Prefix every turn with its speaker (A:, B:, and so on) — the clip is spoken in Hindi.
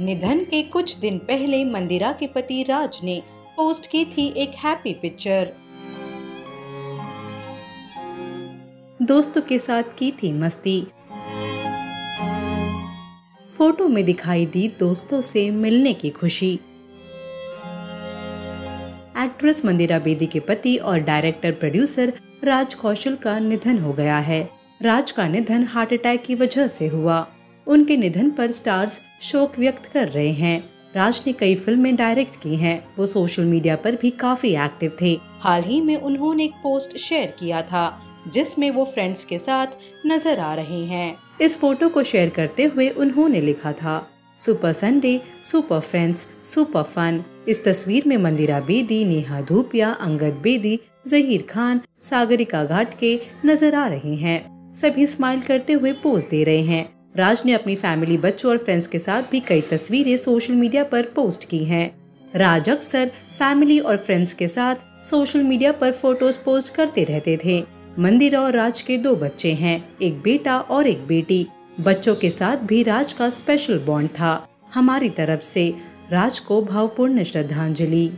A: निधन के कुछ दिन पहले मंदिरा के पति राज ने पोस्ट की थी एक हैप्पी पिक्चर दोस्तों के साथ की थी मस्ती। फ़ोटो में दिखाई दी दोस्तों से मिलने की खुशी। एक्ट्रेस मंदिरा बेदी के पति और डायरेक्टर प्रोड्यूसर राज कौशल का निधन हो गया है। राज का निधन हार्ट अटैक की वजह से हुआ। उनके निधन पर स्टार्स शोक व्यक्त कर रहे हैं। राज ने कई फ़िल्में डायरेक्ट की हैं। वो सोशल मीडिया पर भी काफ़ी एक्टिव थे। हाल ही में उन्होंने एक पोस्ट शेयर किया था, जिसमें वो फ्रेंड्स के साथ नज़र आ रहे हैं। इस फ़ोटो को शेयर करते हुए उन्होंने लिखा था, super Sunday, super friends, super fun. इस तस्वीर में मंदिरा बेदी, नेहा धूपिया, अंगद बेदी, जहीर खान, सागरिका घाट के नज़र आ रहे हैं। सभी स्माइल करते हुए पोज दे रहे हैं। राज ने अपनी फैमिली बच्चों और फ्रेंड्स के साथ भी कई तस्वीरें सोशल मीडिया पर पोस्ट की हैं। राज अक्सर फैमिली और फ्रेंड्स के साथ सोशल मीडिया पर फ़ोटोज़ पोस्ट करते रहते थे। मंदिरा और राज के दो बच्चे हैं, एक बेटा और एक बेटी। बच्चों के साथ भी राज का स्पेशल बॉन्ड था। हमारी तरफ़ से राज को भावपूर्ण श्रद्धांजलि।